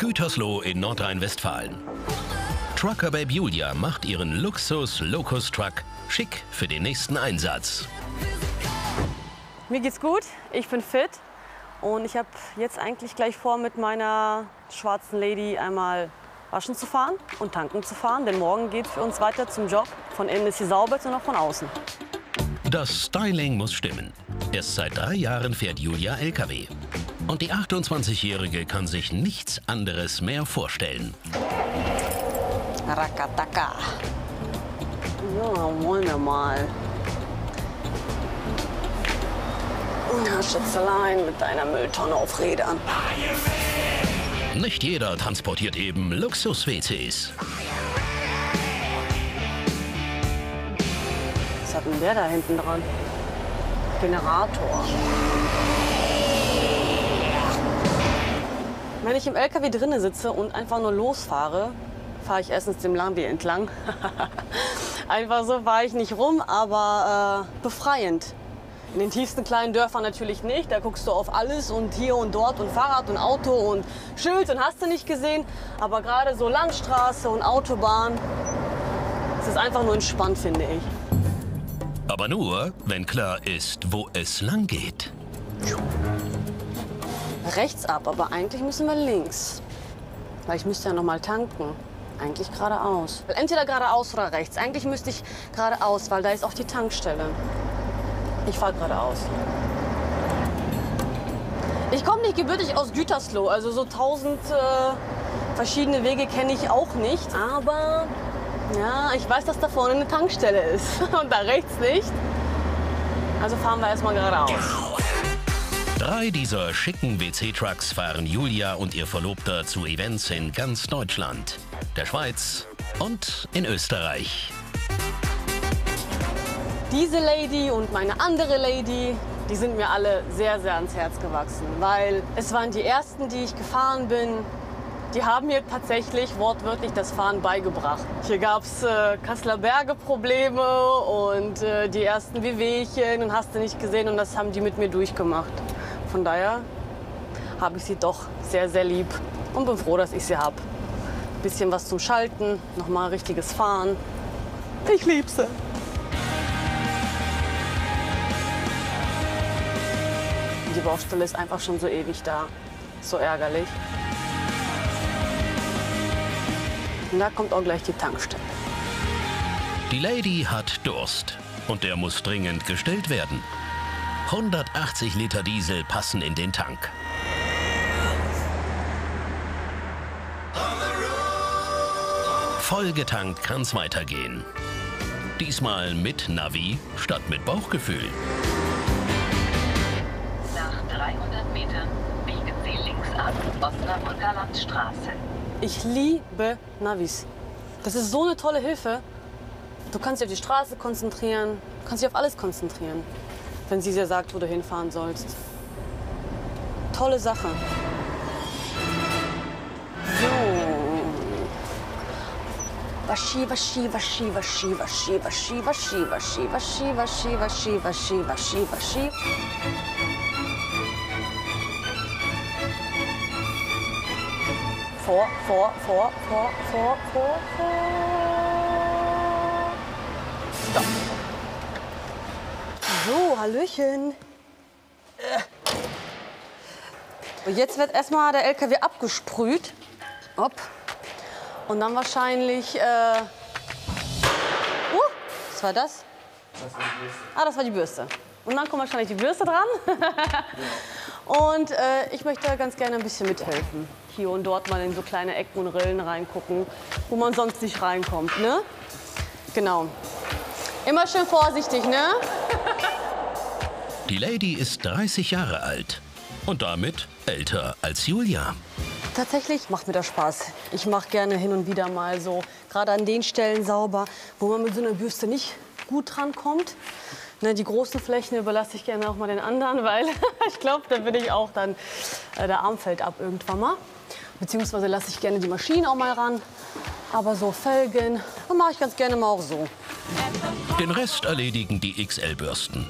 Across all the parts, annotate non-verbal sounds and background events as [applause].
Gütersloh in Nordrhein-Westfalen. Truckerbabe Julia macht ihren Luxus Locus Truck schick für den nächsten Einsatz. Mir geht's gut, ich bin fit und ich habe jetzt eigentlich gleich vor, mit meiner schwarzen Lady einmal waschen zu fahren und tanken zu fahren, denn morgen geht für uns weiter zum Job. Von innen ist sie sauber, nur noch von außen. Das Styling muss stimmen. Erst seit drei Jahren fährt Julia LKW. Und die 28-Jährige kann sich nichts anderes mehr vorstellen. Rakataka. Ja, wollen wir mal. Na, Schätzelein, mit deiner Mülltonne auf Rädern. Nicht jeder transportiert eben Luxus-WCs. Was hat denn der da hinten dran? Generator. Wenn ich im LKW drinnen sitze und einfach nur losfahre, fahre ich erstens dem Lambi entlang. [laughs] einfach so fahre ich nicht rum, aber äh, befreiend. In den tiefsten kleinen Dörfern natürlich nicht. Da guckst du auf alles und hier und dort und Fahrrad und Auto und Schild und hast du nicht gesehen. Aber gerade so Landstraße und Autobahn, es ist einfach nur entspannt, finde ich. Aber nur, wenn klar ist, wo es lang geht. Rechts ab, aber eigentlich müssen wir links. Weil ich müsste ja noch mal tanken. Eigentlich geradeaus. Entweder geradeaus oder rechts. Eigentlich müsste ich geradeaus, weil da ist auch die Tankstelle. Ich fahre geradeaus. Ich komme nicht gebürtig aus Gütersloh, also so tausend äh, verschiedene Wege kenne ich auch nicht. Aber ja, ich weiß, dass da vorne eine Tankstelle ist [laughs] und da rechts nicht. Also fahren wir erstmal geradeaus. Drei dieser schicken WC-Trucks fahren Julia und ihr Verlobter zu Events in ganz Deutschland, der Schweiz und in Österreich. Diese Lady und meine andere Lady, die sind mir alle sehr, sehr ans Herz gewachsen, weil es waren die ersten, die ich gefahren bin. Die haben mir tatsächlich wortwörtlich das Fahren beigebracht. Hier gab es äh, Kasseler Berge Probleme und äh, die ersten Wehwehchen und hast du nicht gesehen und das haben die mit mir durchgemacht. Von daher habe ich sie doch sehr, sehr lieb und bin froh, dass ich sie habe. Bisschen was zum Schalten, nochmal richtiges Fahren. Ich liebe sie. Die Baustelle ist einfach schon so ewig da. So ärgerlich. Und da kommt auch gleich die Tankstelle. Die Lady hat Durst und der muss dringend gestillt werden. 180 Liter Diesel passen in den Tank. Vollgetankt kann's weitergehen. Diesmal mit Navi statt mit Bauchgefühl. Nach 300 Metern biegen Sie links ab, Osnabrücker Landstraße. Ich liebe Navis. Das ist so eine tolle Hilfe. Du kannst dich auf die Straße konzentrieren, du kannst dich auf alles konzentrieren, wenn sie dir sagt, wo du hinfahren sollst. Tolle Sache. So. Waschi, waschi, waschi, waschi, waschi, waschi, waschi, waschi, waschi, waschi, waschi, waschi, waschi, waschi. Vor, vor, vor, vor, vor, vor, vor. Stopp. So, Hallöchen. Äh. Und jetzt wird erstmal der LKW abgesprüht. Hopp. Und dann wahrscheinlich. Äh uh, was war das? Ah, das war die Bürste. Und dann kommt wahrscheinlich die Bürste dran. [laughs] und äh, ich möchte ganz gerne ein bisschen mithelfen. Hier und dort mal in so kleine Ecken und Rillen reingucken, wo man sonst nicht reinkommt, ne? Genau. Immer schön vorsichtig, ne? [laughs] Die Lady ist 30 Jahre alt und damit älter als Julia. Tatsächlich macht mir das Spaß. Ich mache gerne hin und wieder mal so, gerade an den Stellen sauber, wo man mit so einer Bürste nicht gut dran kommt. Ne, die großen Flächen überlasse ich gerne auch mal den anderen, [laughs] weil ich glaube, da bin ich auch dann, äh, der Arm fällt ab irgendwann mal. Beziehungsweise lasse ich gerne die Maschine auch mal ran. Aber so Felgen, mache ich ganz gerne mal auch so. Den Rest erledigen die XL-Bürsten.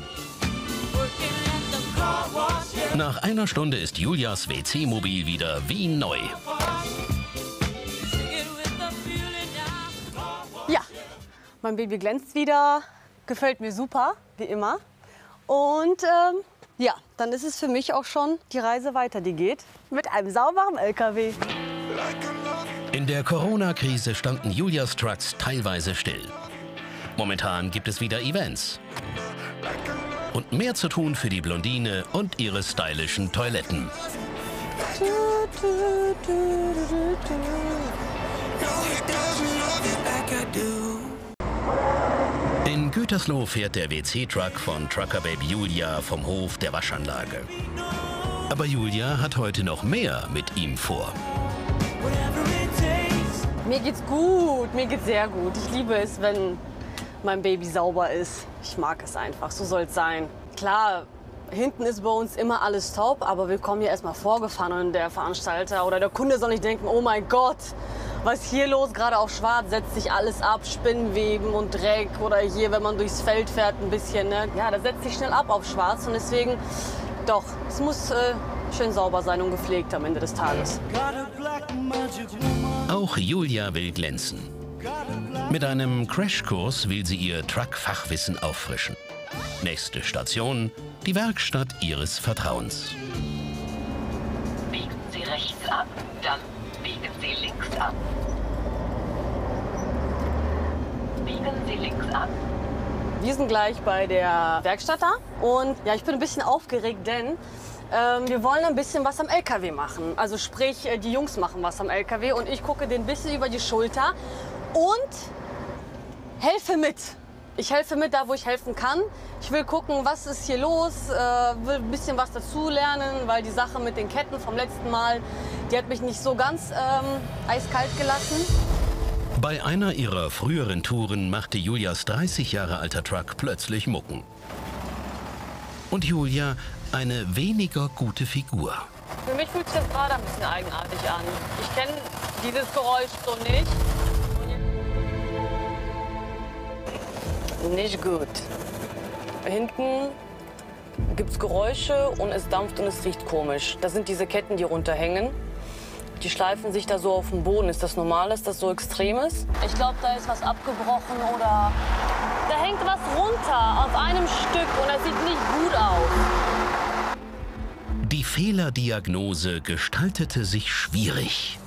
Nach einer Stunde ist Julias WC-Mobil wieder wie neu. Ja, mein Baby glänzt wieder. Gefällt mir super, wie immer. Und ähm, ja, dann ist es für mich auch schon die Reise weiter, die geht. Mit einem sauberen LKW. In der Corona-Krise standen Julias Trucks teilweise still. Momentan gibt es wieder Events. Und mehr zu tun für die Blondine und ihre stylischen Toiletten. In Gütersloh fährt der WC-Truck von Truckerbabe Julia vom Hof der Waschanlage. Aber Julia hat heute noch mehr mit ihm vor. Mir geht's gut, mir geht's sehr gut. Ich liebe es, wenn mein Baby sauber ist. Ich mag es einfach, so soll es sein. Klar, hinten ist bei uns immer alles top, aber wir kommen ja erstmal vorgefahren und der Veranstalter oder der Kunde soll nicht denken, oh mein Gott, was ist hier los? Gerade auf Schwarz setzt sich alles ab, Spinnweben und Dreck oder hier, wenn man durchs Feld fährt, ein bisschen. Ne? Ja, das setzt sich schnell ab auf Schwarz und deswegen, doch, es muss äh, schön sauber sein und gepflegt am Ende des Tages. Auch Julia will glänzen. Mit einem Crashkurs will sie ihr Truck-Fachwissen auffrischen. Nächste Station, die Werkstatt ihres Vertrauens. Biegen Sie rechts ab, dann biegen Sie links ab. Biegen Sie links ab. Wir sind gleich bei der Werkstatt da und ja, ich bin ein bisschen aufgeregt, denn ähm, wir wollen ein bisschen was am LKW machen. Also sprich, äh, die Jungs machen was am LKW und ich gucke den ein bisschen über die Schulter und helfe mit. Ich helfe mit da, wo ich helfen kann. Ich will gucken, was ist hier los, äh, will ein bisschen was dazu lernen, weil die Sache mit den Ketten vom letzten Mal, die hat mich nicht so ganz ähm, eiskalt gelassen. Bei einer ihrer früheren Touren machte Julias 30 Jahre alter Truck plötzlich Mucken. Und Julia eine weniger gute Figur. Für mich fühlt sich das gerade ein bisschen eigenartig an. Ich kenne dieses Geräusch so nicht. Nicht gut. Hinten gibt es Geräusche und es dampft und es riecht komisch. Das sind diese Ketten, die runterhängen. Die schleifen sich da so auf den Boden. Ist das normal, dass das so extrem ist? Ich glaube, da ist was abgebrochen oder da hängt was runter auf einem Stück und das sieht nicht gut aus. Die Fehlerdiagnose gestaltete sich schwierig.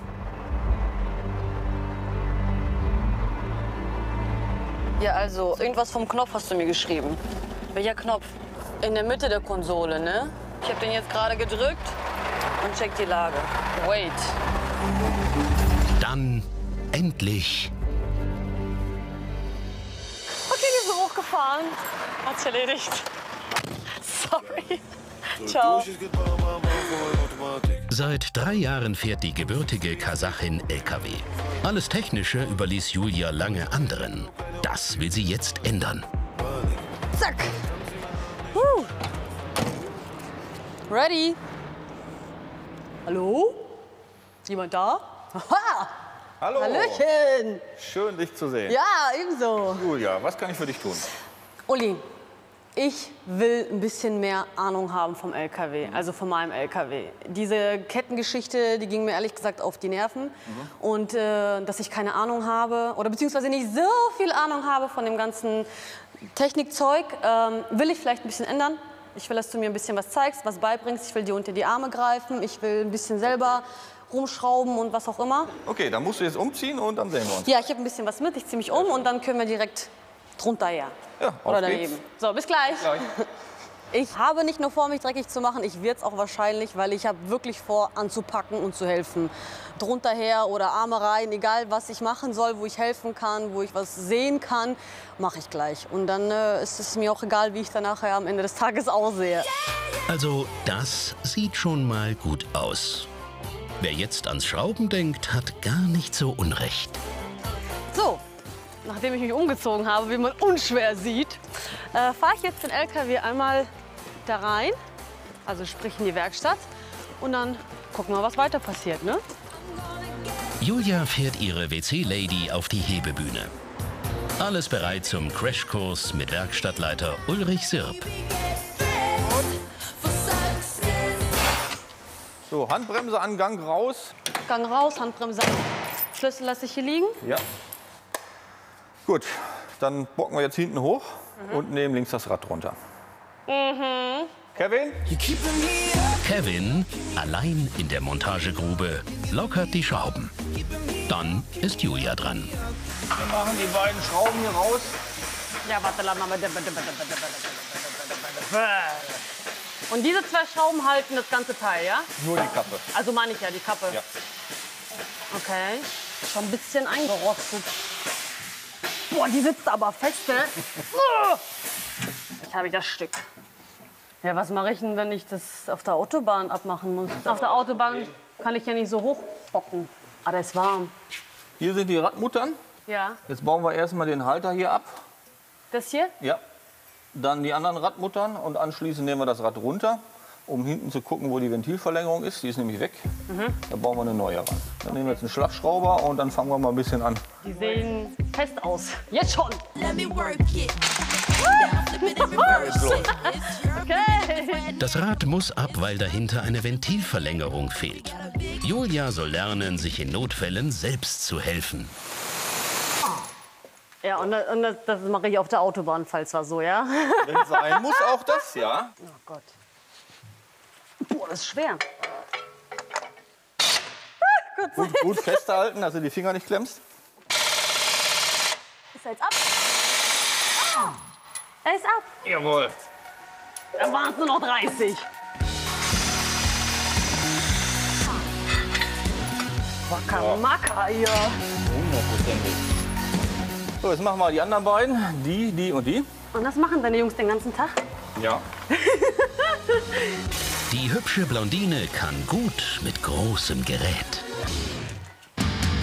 Ja, also irgendwas vom Knopf hast du mir geschrieben. Welcher Knopf? In der Mitte der Konsole, ne? Ich habe den jetzt gerade gedrückt und check die Lage. Wait. Dann endlich Okay, wir sind hochgefahren. Hat's erledigt. [laughs] Sorry. Ciao. Seit drei Jahren fährt die gebürtige Kasachin LKW. Alles Technische überließ Julia lange anderen. Das will sie jetzt ändern. Zack. Huh. Ready? Hallo? Jemand da? Aha! Hallo. Hallöchen! Schön, dich zu sehen. Ja, ebenso. Julia, was kann ich für dich tun? Uli, ich will ein bisschen mehr Ahnung haben vom LKW, also von meinem LKW. Diese Kettengeschichte, die ging mir ehrlich gesagt auf die Nerven. Und äh, dass ich keine Ahnung habe oder beziehungsweise nicht so viel Ahnung habe von dem ganzen Technikzeug, ähm, will ich vielleicht ein bisschen ändern. Ich will, dass du mir ein bisschen was zeigst, was beibringst. Ich will dir unter die Arme greifen. Ich will ein bisschen selber rumschrauben und was auch immer. Okay, dann musst du jetzt umziehen und dann sehen wir uns. Ja, ich habe ein bisschen was mit. Ich ziehe mich um und dann können wir direkt drunter her. Ja, auf Oder geht's. daneben. So, bis gleich. Gleich. [laughs] Ich habe nicht nur vor, mich dreckig zu machen, ich werde es auch wahrscheinlich, weil ich habe wirklich vor, anzupacken und zu helfen. Drunter her oder Arme rein, egal was ich machen soll, wo ich helfen kann, wo ich was sehen kann, mache ich gleich. Und dann äh, ist es mir auch egal, wie ich dann nachher am Ende des Tages aussehe. Also, das sieht schon mal gut aus. Wer jetzt ans Schrauben denkt, hat gar nicht so unrecht. Nachdem ich mich umgezogen habe, wie man unschwer sieht, äh, fahre ich jetzt den LKW einmal da rein, also sprich in die Werkstatt. Und dann gucken wir, was weiter passiert. Ne? Julia fährt ihre WC-Lady auf die Hebebühne. Alles bereit zum Crashkurs mit Werkstattleiter Ulrich Sirp. So, Handbremse an, Gang raus. Gang raus, Handbremse. an. Schlüssel lasse ich hier liegen. Ja. Gut, Dann bocken wir jetzt hinten hoch und nehmen links das Rad runter. Kevin? Kevin, allein in der Montagegrube, lockert die Schrauben. Dann ist Julia dran. Wir machen die beiden Schrauben hier raus. Ja, warte, lass mal. bitte, bitte, bitte, bitte, bitte, bitte, bitte. Und diese zwei Schrauben halten das ganze Teil, ja? Nur die Kappe. Also meine ich ja, die Kappe. Ja. Okay. Schon ein bisschen eingerostet. Boah, die sitzt aber fest, ne? Jetzt habe ich das Stück. Ja, was mache ich denn, wenn ich das auf der Autobahn abmachen muss? Auf der Autobahn kann ich ja nicht so hochbocken. Ah, der ist warm. Hier sind die Radmuttern. Ja. Jetzt bauen wir erstmal den Halter hier ab. Das hier? Ja. Dann die anderen Radmuttern und anschließend nehmen wir das Rad runter, um hinten zu gucken, wo die Ventilverlängerung ist. Die ist nämlich weg. Da bauen wir eine neue ran. Dann nehmen wir jetzt einen Schlagschrauber und dann fangen wir mal ein bisschen an. Die sehen fest aus. Jetzt schon. Okay. Das Rad muss ab, weil dahinter eine Ventilverlängerung fehlt. Julia soll lernen, sich in Notfällen selbst zu helfen. Ja, und, das, das, das mache ich auf der Autobahn, falls war so, ja? Wenn es sein muss, auch das, ja. Oh Gott. Boah, das ist schwer. [laughs] Gut, gut festhalten, dass du die Finger nicht klemmst. Ist er jetzt ab? Ah, er ist ab. Jawohl. Da waren es nur noch 30. Wacker Macker hier. Hundertprozentig. So, jetzt machen wir die anderen beiden. Die, die und die. Und das machen deine Jungs den ganzen Tag? Ja. [laughs] Die hübsche Blondine kann gut mit großem Gerät.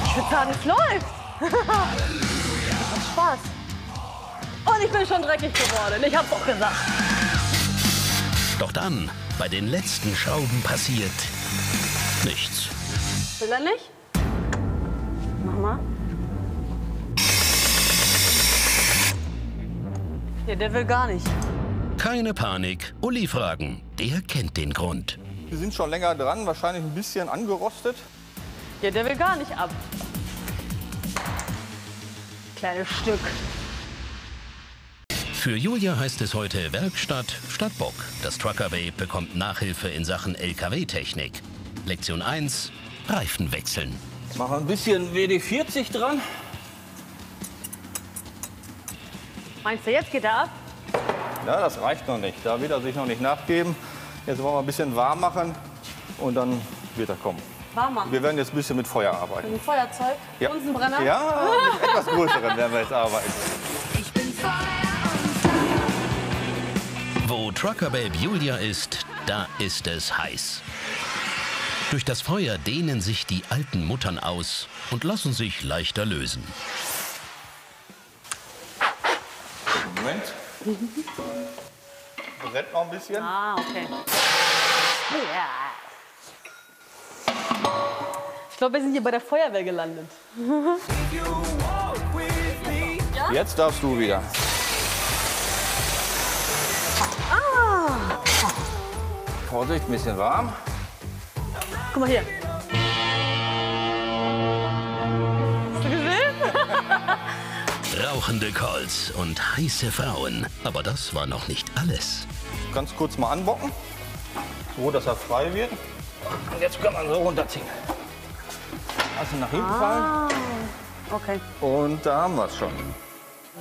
Ich würde sagen, es läuft. [laughs] das macht Spaß. Und ich bin schon dreckig geworden. Ich hab's doch gesagt. Doch dann, bei den letzten Schrauben passiert nichts. Will er nicht? Mach mal. Ja, der will gar nicht. Keine Panik, Uli fragen, der kennt den Grund. Wir sind schon länger dran, wahrscheinlich ein bisschen angerostet. Ja, der will gar nicht ab. Kleines Stück. Für Julia heißt es heute Werkstatt statt Bock. Das Trucker Babe bekommt Nachhilfe in Sachen LKW-Technik. Lektion 1, Reifen wechseln. Machen ein bisschen WD-40 dran. Meinst du, jetzt geht er ab? Ja, das reicht noch nicht. Da wird er sich noch nicht nachgeben. Jetzt wollen wir ein bisschen warm machen und dann wird er kommen. Warm machen. Wir werden jetzt ein bisschen mit Feuer arbeiten. Ein Feuerzeug? Ja. Bunsenbrenner? Ja, mit etwas größeren werden wir jetzt arbeiten. Ich bin Feuer und Wo Trucker Babe Julia ist, da ist es heiß. Durch das Feuer dehnen sich die alten Muttern aus und lassen sich leichter lösen. Moment. [laughs] Brennt noch ein bisschen. Ah, okay. Ja. Ich glaube, wir sind hier bei der Feuerwehr gelandet. Jetzt darfst du wieder. Vorsicht, ein bisschen warm. Guck mal hier. Rauchende Calls und heiße Frauen. Aber das war noch nicht alles. Ganz kurz mal anbocken, so dass er frei wird. Und jetzt kann man so runterziehen. Also nach hinten fallen. Okay. Und da haben wir es schon.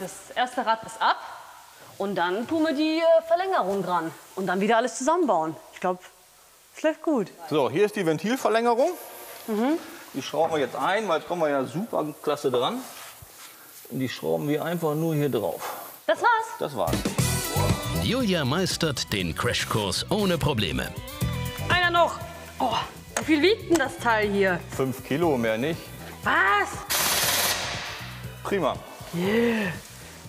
Das erste Rad ist ab. Und dann tun wir die äh, Verlängerung dran. Und dann wieder alles zusammenbauen. Ich glaube, es läuft gut. So, hier ist die Ventilverlängerung. Die schrauben wir jetzt ein, weil jetzt kommen wir ja super klasse dran. Und die schrauben wir einfach nur hier drauf. Das war's. Das war's. Julia meistert den Crashkurs ohne Probleme. Einer noch. Oh, wie viel wiegt denn das Teil hier? Fünf Kilo, mehr nicht. Was? Prima.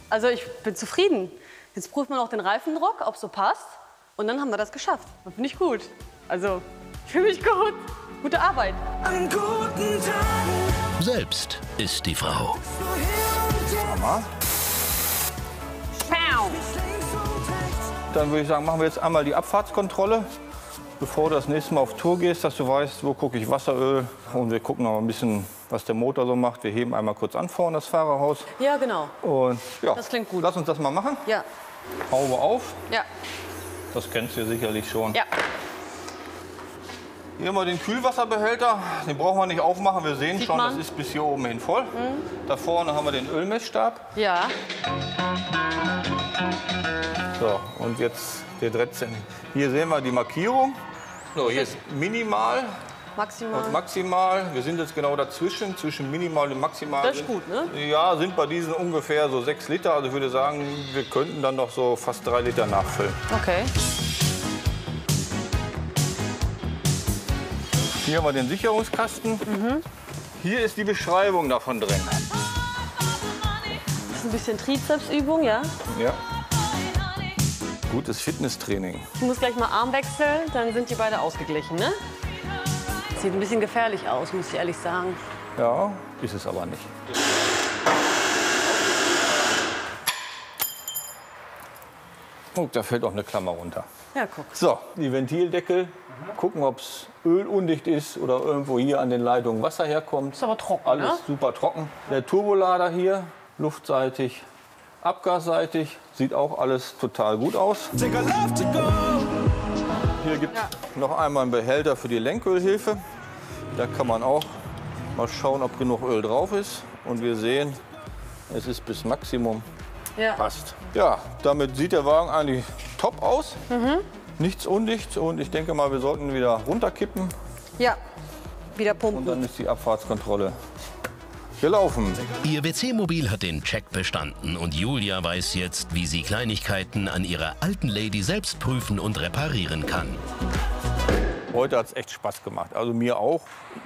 Also ich bin zufrieden. Jetzt prüft man auch den Reifendruck, ob so passt. Und dann haben wir das geschafft. Das finde ich gut. Also, ich fühle mich gut. Gute Arbeit. Selbst ist die Frau. Pow. Dann würde ich sagen, machen wir jetzt einmal die Abfahrtskontrolle. Bevor du das nächste Mal auf Tour gehst, dass du weißt, wo gucke ich Wasseröl. Und wir gucken noch ein bisschen was der Motor so macht. Wir heben einmal kurz an vorne das Fahrerhaus. Ja, genau. Und ja, Das klingt gut. Lass uns das mal machen. Ja, Haube auf. ja, Das kennst du sicherlich schon. ja. Hier haben wir den Kühlwasserbehälter. Den brauchen wir nicht aufmachen. Wir sehen Sieht schon, man. Mhm. das ist bis hier oben hin voll. Da vorne haben wir den Ölmessstab. Ja, So, und jetzt der Drehtchen. Hier sehen wir die Markierung. So, hier ist minimal maximal. und maximal. Wir sind jetzt genau dazwischen, zwischen minimal und maximal. Das ist gut, ne? Ja, sind bei diesen ungefähr so 6 Liter. Also ich würde sagen, wir könnten dann noch so fast 3 Liter nachfüllen. Okay. Hier haben wir den Sicherungskasten. Mhm. Hier ist die Beschreibung davon drin. Das ist ein bisschen Trizepsübung, ja. Ja. Gutes Fitnesstraining. Ich muss gleich mal Arm wechseln, dann sind die beide ausgeglichen, ne? Sieht ein bisschen gefährlich aus, muss ich ehrlich sagen. Ja, ist es aber nicht. Oh, da fällt auch eine Klammer runter. Ja, guck. So, die Ventildeckel. Gucken, ob es ölundicht ist oder irgendwo hier an den Leitungen Wasser herkommt. Ist aber trocken, Alles ne? super trocken. Der Turbolader hier, luftseitig, abgasseitig. Sieht auch alles total gut aus. Hier gibt es noch einmal einen Behälter für die Lenkölhilfe. Da kann man auch mal schauen, ob genug Öl drauf ist. Und wir sehen, es ist bis Maximum Ja. passt. Ja, damit sieht der Wagen eigentlich top aus. Nichts undicht und ich denke mal, wir sollten wieder runterkippen Ja. Wieder und pumpen. dann ist die Abfahrtskontrolle gelaufen. Ihr WC-Mobil hat den Check bestanden und Julia weiß jetzt, wie sie Kleinigkeiten an ihrer alten Lady selbst prüfen und reparieren kann. Heute hat es echt Spaß gemacht. Also mir auch.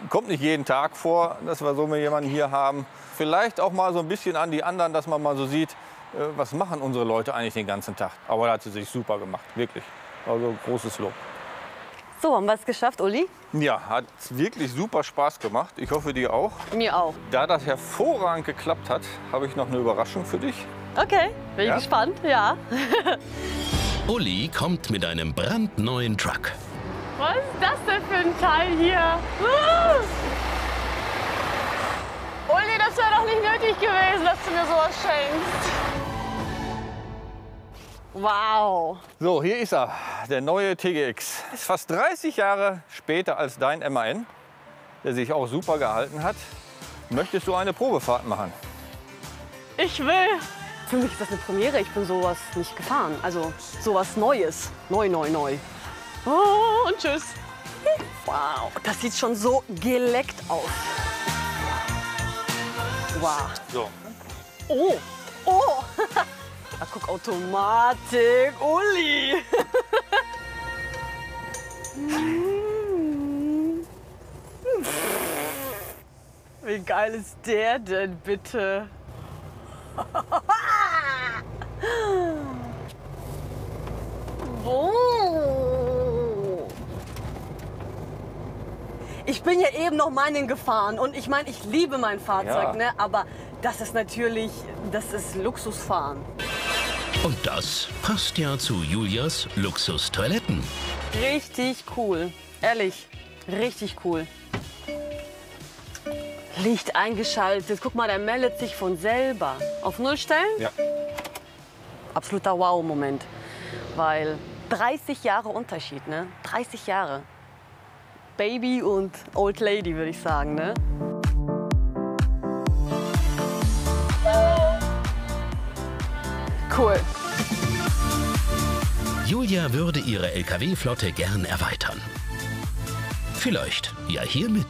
Kommt nicht jeden Tag vor, dass wir so jemanden hier haben. Vielleicht auch mal so ein bisschen an die anderen, dass man mal so sieht, äh, was machen unsere Leute eigentlich den ganzen Tag. Aber da hat sie sich super gemacht, wirklich. Also großes Lob. So, haben wir es geschafft, Uli? Ja, hat wirklich super Spaß gemacht. Ich hoffe, dir auch. Mir auch. Da das hervorragend geklappt hat, habe ich noch eine Überraschung für dich. Okay, bin Ja? ich gespannt. Ja. [laughs] Uli kommt mit einem brandneuen Truck. Was ist das denn für ein Teil hier? Ah! Uli, das wäre doch nicht nötig gewesen, dass du mir sowas schenkst. Wow. So, hier ist er, der neue TGX. Ist fast 30 Jahre später als dein MAN, der sich auch super gehalten hat. Möchtest du eine Probefahrt machen? Ich will. Für mich ist das eine Premiere. Ich bin sowas nicht gefahren. Also sowas Neues. Neu, neu, neu. Oh, und tschüss. Wow, das sieht schon so geleckt aus. Wow. So. Oh, oh. Automatik. Uli. [laughs] Wie geil ist der denn bitte? [laughs] Oh. Ich bin ja eben noch meinen gefahren und ich meine, ich liebe mein Fahrzeug, Ja. ne? aber das ist natürlich, das ist Luxusfahren. Und das passt ja zu Julias Luxustoiletten. Richtig cool, ehrlich, richtig cool. Licht eingeschaltet, guck mal, der meldet sich von selber. Auf Null stellen? Ja. Absoluter Wow-Moment, weil 30 Jahre Unterschied, ne? 30 Jahre. Baby und Old Lady, würde ich sagen, ne? Cool. Julia würde ihre Lkw-Flotte gern erweitern. Vielleicht ja hiermit.